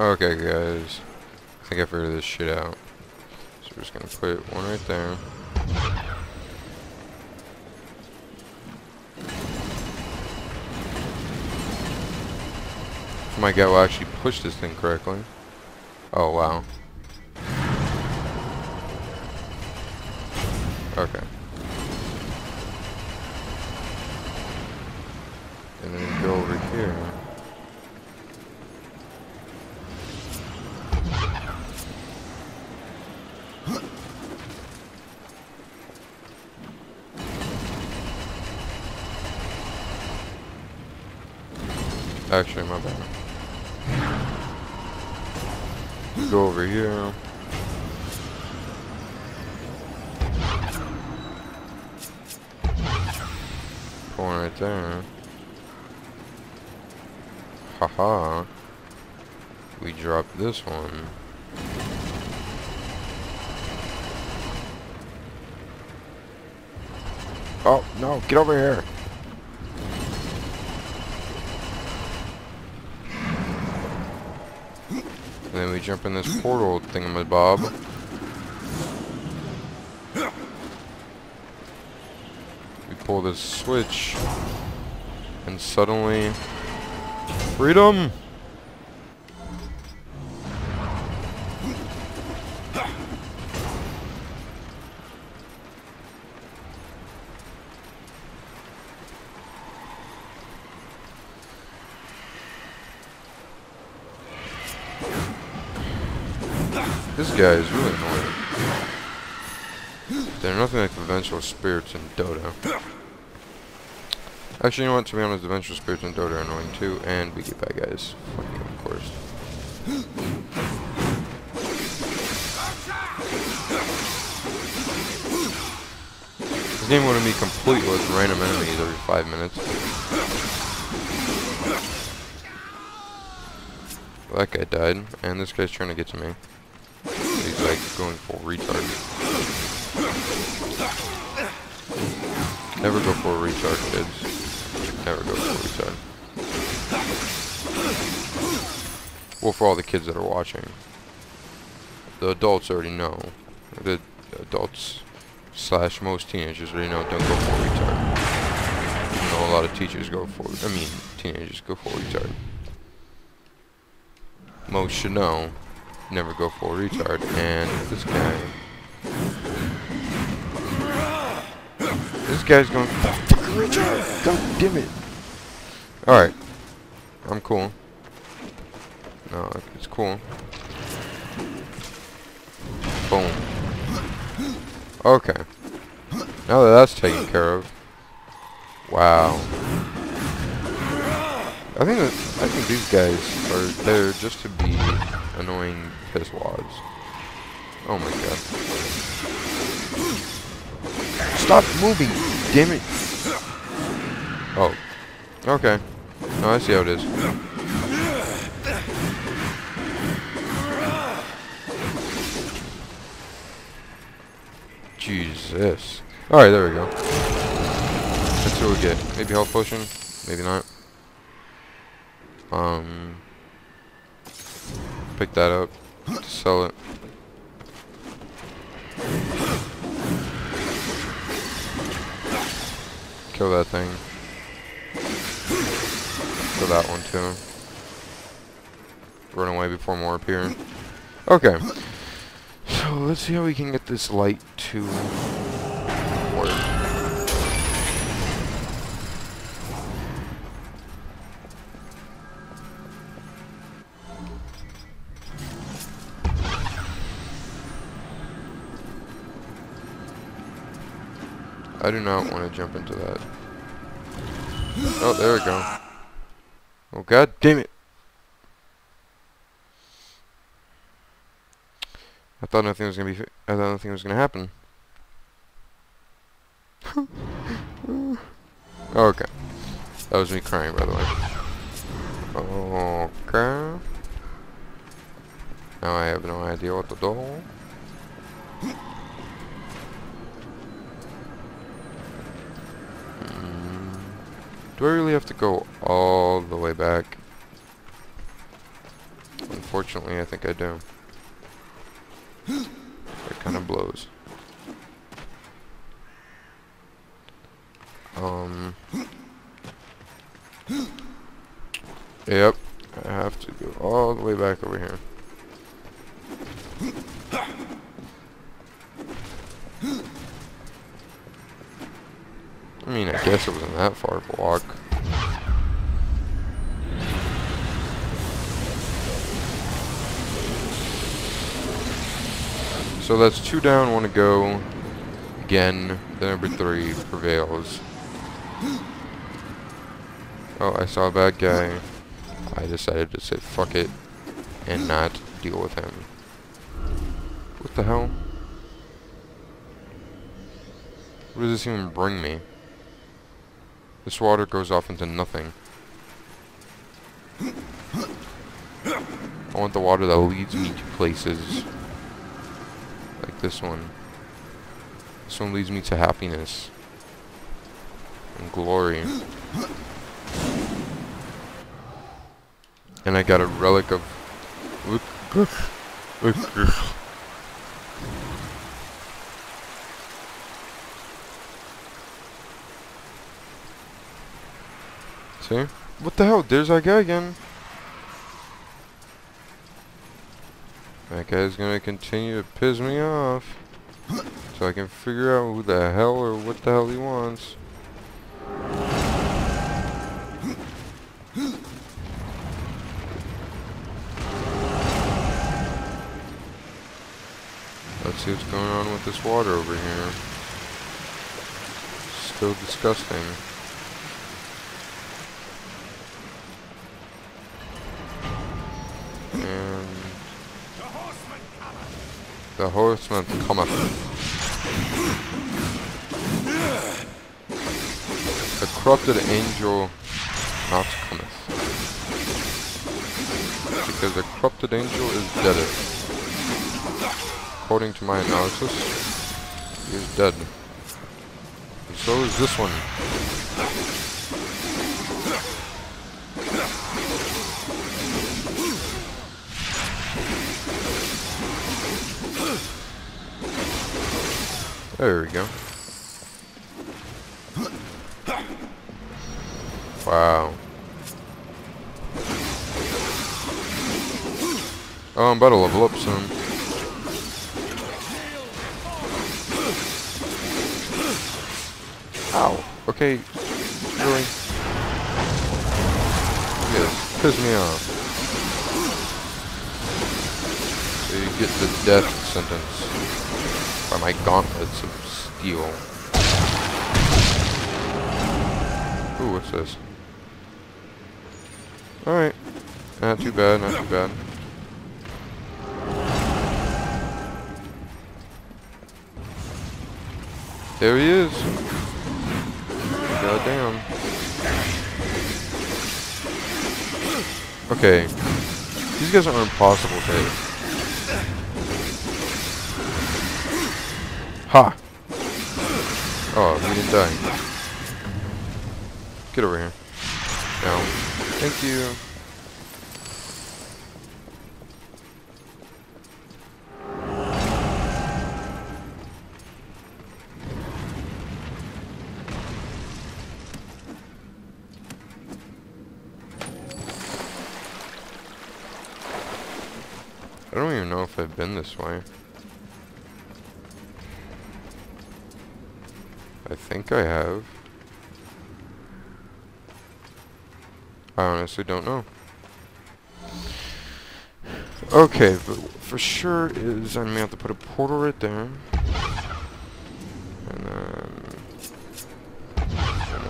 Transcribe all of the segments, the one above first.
Okay, guys. I think I figured this shit out. So we're just gonna put one right there. My guy will actually push this thing correctly. Oh, wow. Okay. And then go over here. Actually, my bad. Go over here. Pull right there. Haha. We drop this one. Oh, no, get over here. Then we jump in this portal thingamabob. We pull this switch. And suddenly... Freedom! This guy is really annoying. They're nothing like the Vengeful Spirits in Dodo. Actually, you know? To be honest, the Vengeful Spirits in Dodo are annoying too, and we get bad guys. Of course. This game wouldn't be complete with random enemies every five minutes. That guy died, and this guy's trying to get to me. Like going full retard. Never go full retard, kids. Never go full retard. Well, for all the kids that are watching. The adults already know. The adults slash most teenagers already know don't go full retard. Even though a lot of teachers go full, I mean, teenagers go full retard. Most should know never go full retard. And this guy. This guy's going retard. God damn it. Alright. I'm cool. No, it's cool. Boom. Okay. Now that that's taken care of. Wow. I think that, I think these guys are there just to be annoying piss wads. Oh my god. Stop moving! Damn it! Oh. Okay. No, I see how it is. Jesus. Alright, there we go. See what we get. Maybe health potion? Maybe not. Um, pick that up, sell it. Kill that thing. Kill that one too. Run away before more appear. Okay. So let's see how we can get this light to I do not want to jump into that. Oh, there we go. Oh, god damn it. I thought nothing was gonna be. I thought nothing was gonna happen. okay. That was me crying, by the way. Okay. Now I have no idea what to do. Do I really have to go all the way back? Unfortunately, I think I do. It kind of blows. Um. Yep. I have to go all the way back over here. I mean, I guess it wasn't that far of a walk. So that's two down, one to go. Again, the number three prevails. Oh, I saw a bad guy. I decided to say fuck it and not deal with him. What the hell? What does this even bring me? This water goes off into nothing. I want the water that leads me to places like this one. This one leads me to happiness and glory. And I got a relic of See? What the hell? There's that guy again. That guy's gonna continue to piss me off. So I can figure out who the hell or what the hell he wants. Let's see what's going on with this water over here. Still disgusting. The horseman cometh. The corrupted angel not cometh. Because the corrupted angel is dead. According to my analysis, he is dead. And so is this one. There we go. Wow. Oh, I'm about to level up soon. Ow. Okay. Really? Yes. Piss me off. So you get the death sentence my gauntlets of steel. Ooh, what's this? Alright. Not too bad, not too bad. There he is. God damn. Okay. These guys are impossible to hit. Ha! Oh, he didn't die. Get over here. No. Thank you. I don't even know if I've been this way. I think I have. I honestly don't know. Okay, but for sure is I may have to put a portal right there. And then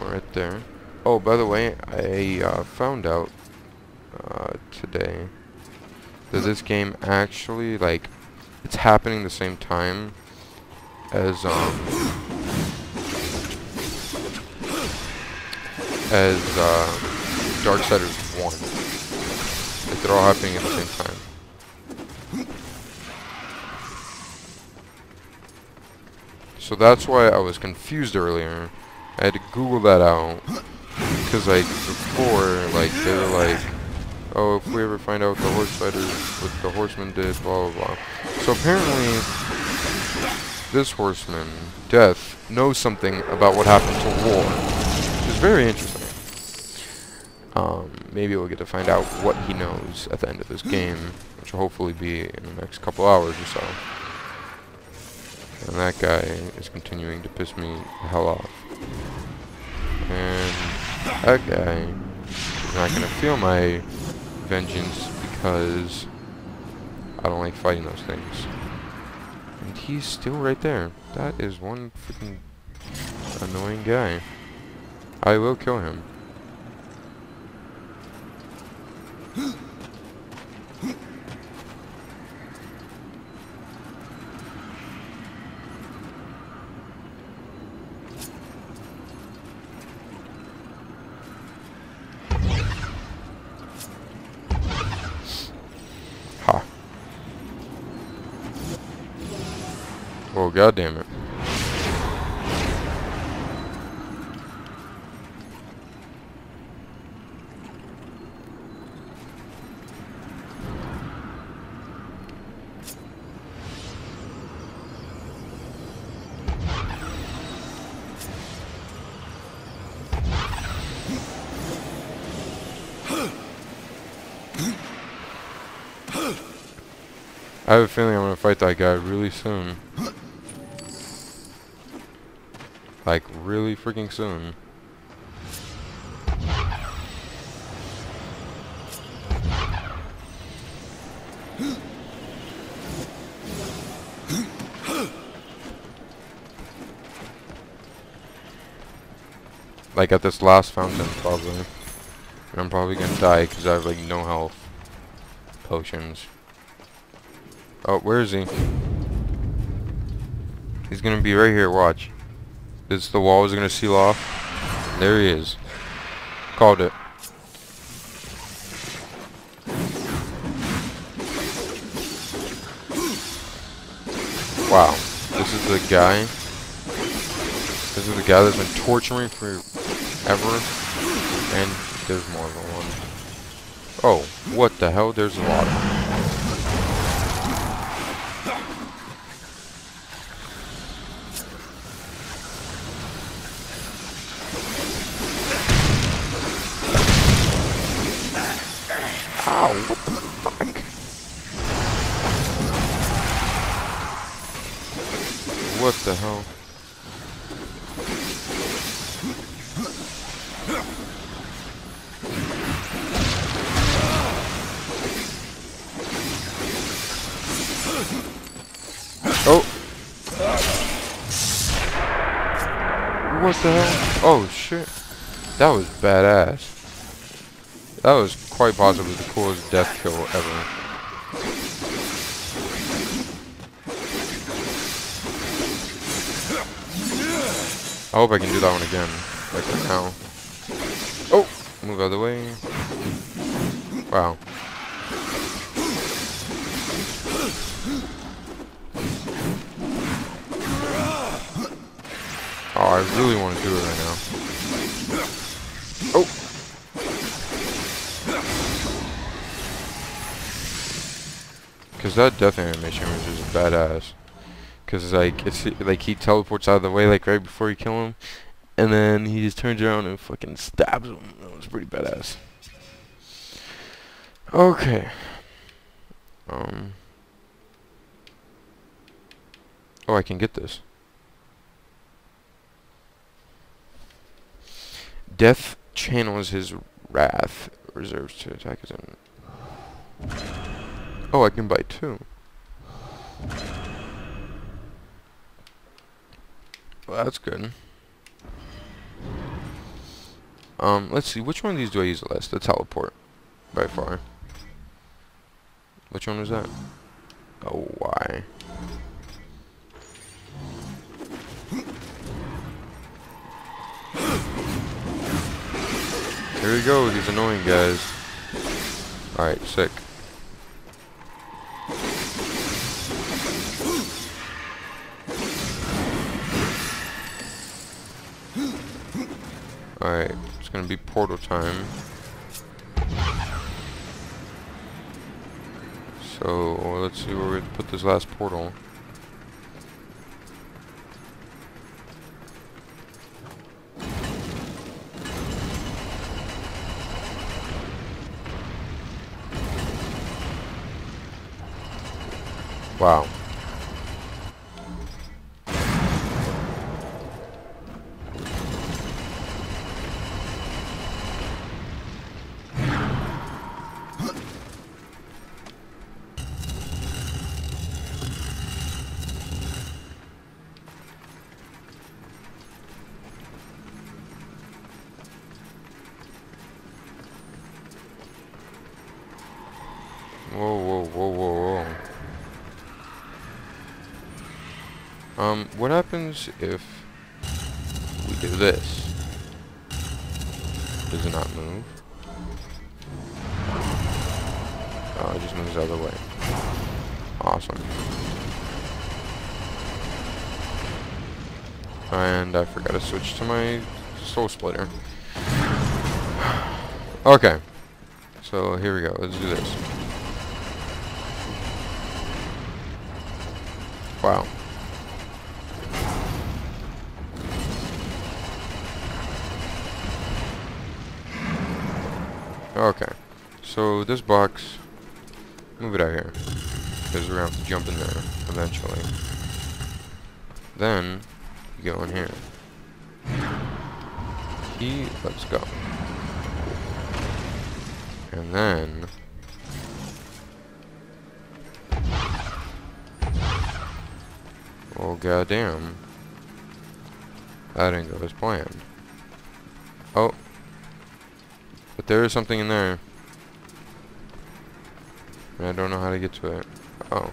one right there. Oh, by the way, I uh, found out uh, today that this game actually, like, it's happening the same time as, um, as uh, Darksiders 1. Like they're all happening at the same time. So that's why I was confused earlier. I had to Google that out. Because like before, like they were like Oh, if we ever find out what the horse fighters, what the horseman did, blah, blah, blah. So apparently, this horseman, Death, knows something about what happened to War, which is very interesting. Um, maybe we'll get to find out what he knows at the end of this game, which will hopefully be in the next couple hours or so. And that guy is continuing to piss me the hell off. And that guy is not going to feel my vengeance because I don't like fighting those things. And he's still right there. That is one freaking annoying guy. I will kill him. Ha. Oh, Oh, god damn it. Have a feeling I'm gonna fight that guy really soon. Like, really freaking soon. Like at this last fountain, probably. And I'm probably gonna die because I have like no health. Potions. Oh, where is he? He's gonna be right here, watch. This the wall is gonna seal off. There he is. Called it. Wow. This is the guy. This is the guy that's been torturing me forever. And there's more than one. Oh, what the hell? There's a lot of them. Ow, what the fuck? What the hell? Oh! What the hell? Oh shit. That was badass. That was quite possibly the coolest death kill ever. I hope I can do that one again. Like right now. Oh! Move out of the way. Wow. Oh, I really want to do it right now. Because that death animation was just badass. Because like it's like he teleports out of the way like right before you kill him, and then he just turns around and fucking stabs him. That was pretty badass. Okay. Um. Oh, I can get this. Death channels his wrath, reserves to attack his own. Oh, I can buy two. Well, that's good. Um, let's see, which one of these do I use less? The teleport, by far. Which one was that? Oh, why? Here we go, these annoying guys. Alright, sick. Alright, it's gonna be portal time. So, let's see where we put this last portal. Um, what happens if we do this? Does it not move? Oh, it just moves the other way. Awesome. And I forgot to switch to my soul splitter. okay. So here we go. Let's do this. Wow. Okay. So this box, move it out here. Because we're going to have to jump in there eventually. Then, you go in here. Key, let's go. And then... Oh goddamn. That didn't go as planned. Oh. But there is something in there. And I don't know how to get to it. Oh.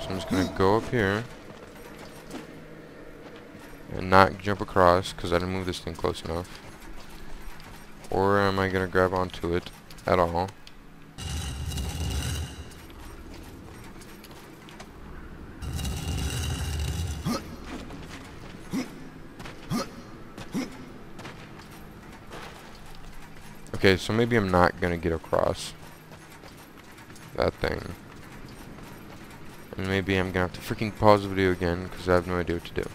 So I'm just gonna go up here. And not jump across, because I didn't move this thing close enough. Or am I gonna grab onto it at all? Okay, so maybe I'm not gonna get across that thing. And maybe I'm gonna have to freaking pause the video again, because I have no idea what to do.